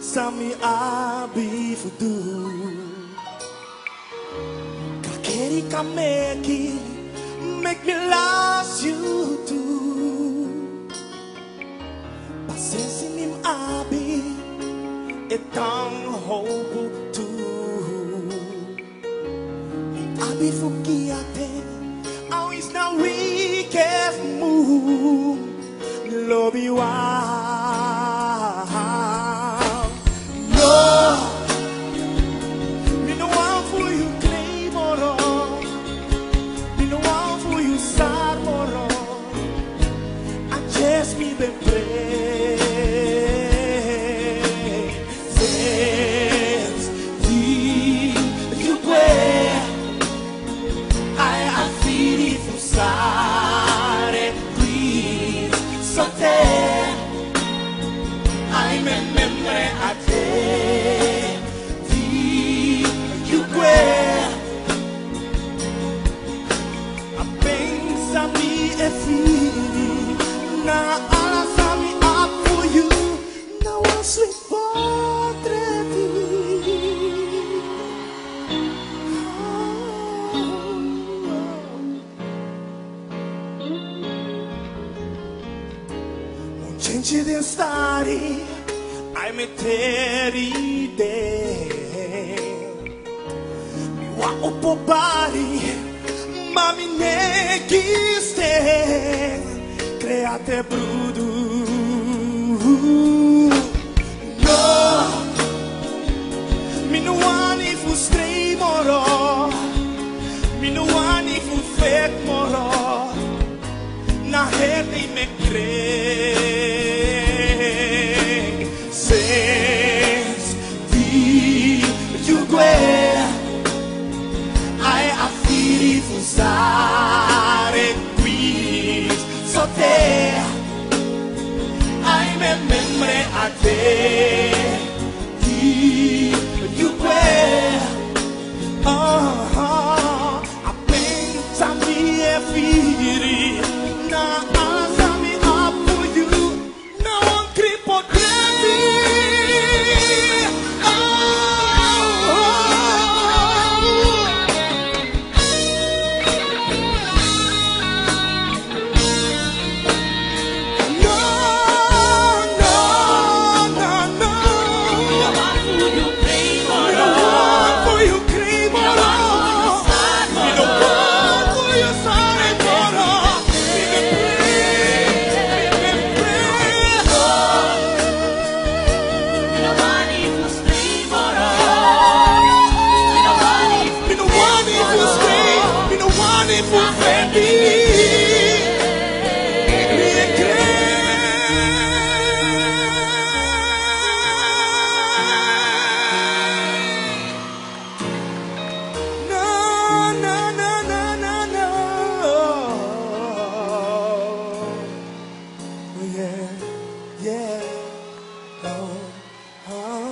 Sami abi fudu. Kakeri kameki Make me love you too Pasesinim abi Etang hobu tu. Abi fukiate Awis na wikef mu Lobi wow sentire stare ai meteri te mi wa opopari ma mi negiste create brudu. No minuani fu stremoro minuani fu fek moro na herde me cree. Since the you guerra I a fili fusare qui so te I me membre a te friendly. Me cree. No, no, no, no, no, no. Oh, yeah, yeah. Oh, oh.